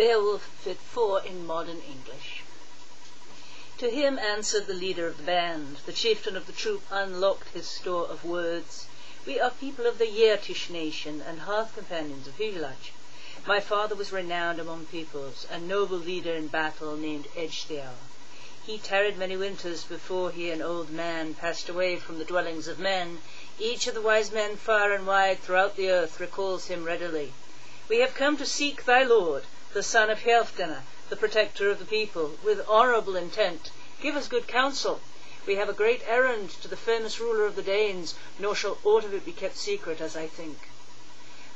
Beowulf Fitt 4 in modern English. To him answered the leader of the band. The chieftain of the troop unlocked his store of words. We are people of the Geatish nation and hearth companions of Higelac. My father was renowned among peoples, a noble leader in battle named Ecgtheow. He tarried many winters before he, an old man, passed away from the dwellings of men. Each of the wise men far and wide throughout the earth recalls him readily. We have come to seek thy lord, the son of Healfdene, the protector of the people, with honourable intent. Give us good counsel. We have a great errand to the famous ruler of the Danes, nor shall aught of it be kept secret, as I think.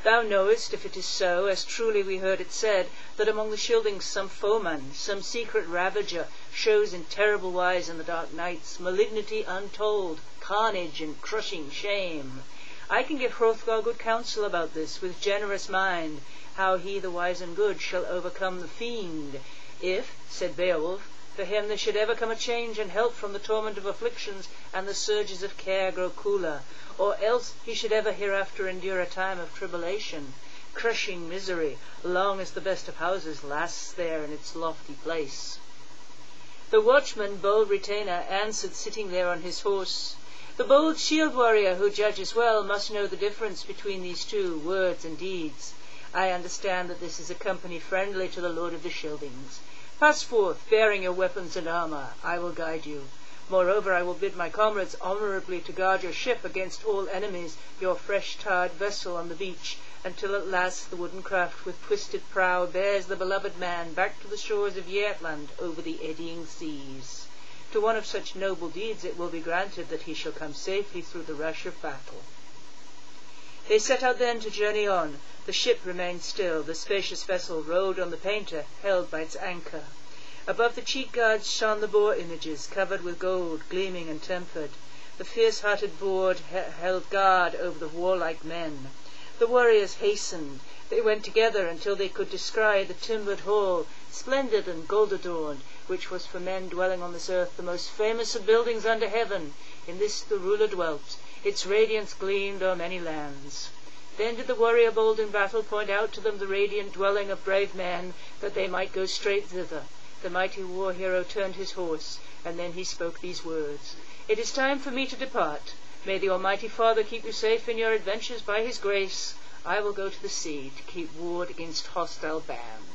Thou knowest, if it is so, as truly we heard it said, that among the Scyldings some foeman, some secret ravager, shows in terrible wise in the dark nights, malignity untold, carnage and crushing shame. I can give Hrothgar good counsel about this, with generous mind, how he the wise and good shall overcome the fiend. If, said Beowulf, for him there should ever come a change and help from the torment of afflictions and the surges of care grow cooler, or else he should ever hereafter endure a time of tribulation, crushing misery, long as the best of houses lasts there in its lofty place. The watchman, bold retainer, answered sitting there on his horse, The bold shield warrior who judges well must know the difference between these two, words and deeds. I understand that this is a company friendly to the Lord of the Scyldings. Pass forth, bearing your weapons and armour. I will guide you. Moreover, I will bid my comrades honourably to guard your ship against all enemies, your fresh tarred vessel on the beach, until at last the wooden craft with twisted prow bears the beloved man back to the shores of Geatland over the eddying seas. To one of such noble deeds it will be granted that he shall come safely through the rush of battle. They set out then to journey on. The ship remained still. The spacious vessel rode on the painter, held by its anchor. Above the cheek guards shone the boar images, covered with gold, gleaming and tempered. The fierce-hearted board held guard over the warlike men. The warriors hastened. They went together until they could descry the timbered hall, splendid and gold-adorned, which was for men dwelling on this earth the most famous of buildings under heaven. In this the ruler dwelt. Its radiance gleamed o'er many lands. Then did the warrior bold in battle point out to them the radiant dwelling of brave men, that they might go straight thither. The mighty war hero turned his horse, and then he spoke these words. It is time for me to depart. May the Almighty Father keep you safe in your adventures by his grace. I will go to the sea to keep ward against hostile bands.